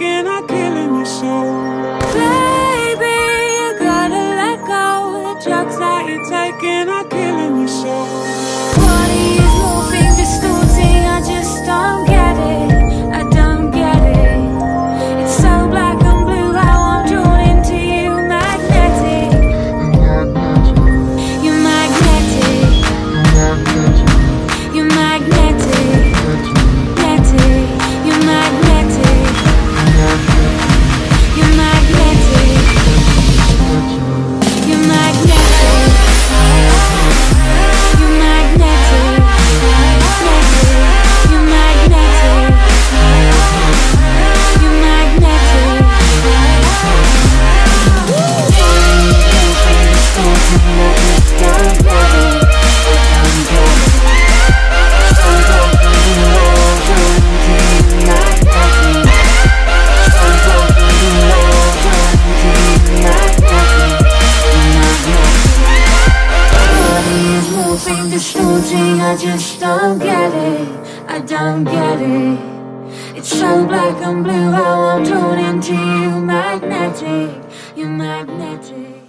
and are killing your soul Baby, you gotta let go The drugs that you're taking are killing distorting, I just don't get it. I don't get it. It's so black and blue how I'm drawn into you, magnetic. You're magnetic.